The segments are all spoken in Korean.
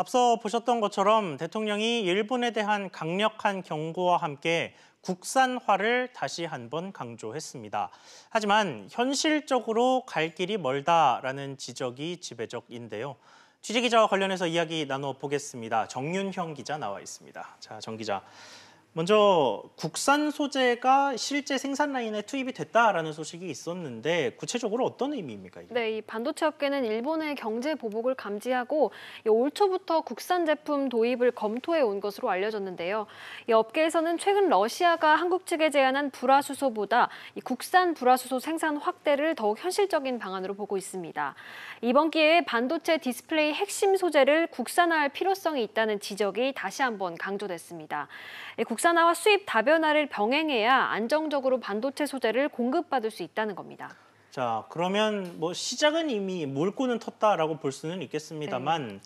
앞서 보셨던 것처럼 대통령이 일본에 대한 강력한 경고와 함께 국산화를 다시 한번 강조했습니다. 하지만 현실적으로 갈 길이 멀다라는 지적이 지배적인데요. 취재 기자와 관련해서 이야기 나눠보겠습니다. 정윤형 기자 나와 있습니다. 자, 정 기자. 먼저 국산 소재가 실제 생산 라인에 투입이 됐다라는 소식이 있었는데 구체적으로 어떤 의미입니까? 이게? 네, 이 반도체 업계는 일본의 경제 보복을 감지하고 올 초부터 국산 제품 도입을 검토해 온 것으로 알려졌는데요. 이 업계에서는 최근 러시아가 한국 측에 제안한 불화수소보다 이 국산 불화수소 생산 확대를 더욱 현실적인 방안으로 보고 있습니다. 이번 기회에 반도체 디스플레이 핵심 소재를 국산화할 필요성이 있다는 지적이 다시 한번 강조됐습니다. 국산화와 수입 다변화를 병행해야 안정적으로 반도체 소재를 공급받을 수 있다는 겁니다. 자, 그러면 뭐 시작은 이미 몰고는 텄다라고 볼 수는 있겠습니다만 네.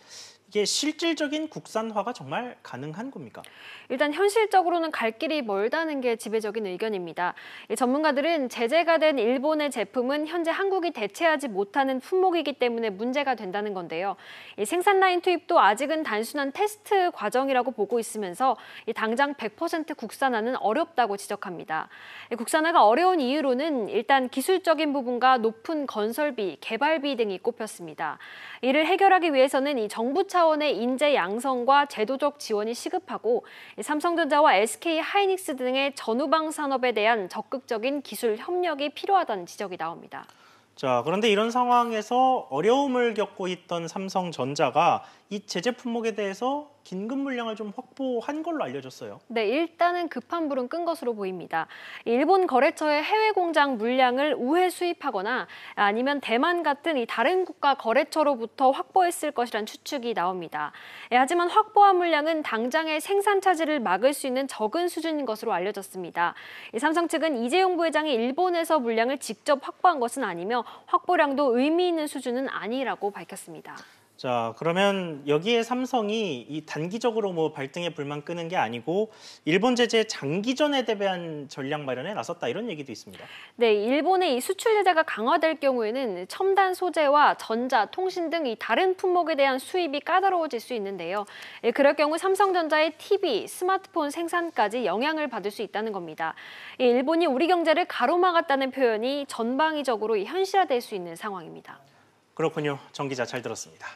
이게 실질적인 국산화가 정말 가능한 겁니까? 일단 현실적으로는 갈 길이 멀다는 게 지배적인 의견입니다. 전문가들은 제재가 된 일본의 제품은 현재 한국이 대체하지 못하는 품목이기 때문에 문제가 된다는 건데요. 생산 라인 투입도 아직은 단순한 테스트 과정이라고 보고 있으면서 당장 100% 국산화는 어렵다고 지적합니다. 국산화가 어려운 이유로는 일단 기술적인 부분과 높은 건설비, 개발비 등이 꼽혔습니다. 이를 해결하기 위해서는 이 정부 차 차원의 인재 양성과 제도적 지원이 시급하고 삼성전자와 SK 하이닉스 등의 전후방 산업에 대한 적극적인 기술 협력이 필요하다는 지적이 나옵니다. 자, 그런데 이런 상황에서 어려움을 겪고 있던 삼성전자가 이 제재 품목에 대해서 긴급 물량을 좀 확보한 걸로 알려졌어요. 네, 일단은 급한 불은 끈 것으로 보입니다. 일본 거래처의 해외 공장 물량을 우회 수입하거나 아니면 대만 같은 이 다른 국가 거래처로부터 확보했을 것이란 추측이 나옵니다. 예, 하지만 확보한 물량은 당장의 생산 차질을 막을 수 있는 적은 수준인 것으로 알려졌습니다. 삼성 측은 이재용 부회장이 일본에서 물량을 직접 확보한 것은 아니며 확보량도 의미 있는 수준은 아니라고 밝혔습니다. 자, 그러면 여기에 삼성이 이 단기적으로 뭐 발등에 불만 끄는 게 아니고 일본 제재 장기전에 대비한 전략 마련에 나섰다 이런 얘기도 있습니다. 네, 일본의 이 수출 제재가 강화될 경우에는 첨단 소재와 전자, 통신 등 이 다른 품목에 대한 수입이 까다로워질 수 있는데요. 예, 그럴 경우 삼성전자의 TV, 스마트폰 생산까지 영향을 받을 수 있다는 겁니다. 예, 일본이 우리 경제를 가로막았다는 표현이 전방위적으로 현실화될 수 있는 상황입니다. 그렇군요. 정 기자 잘 들었습니다.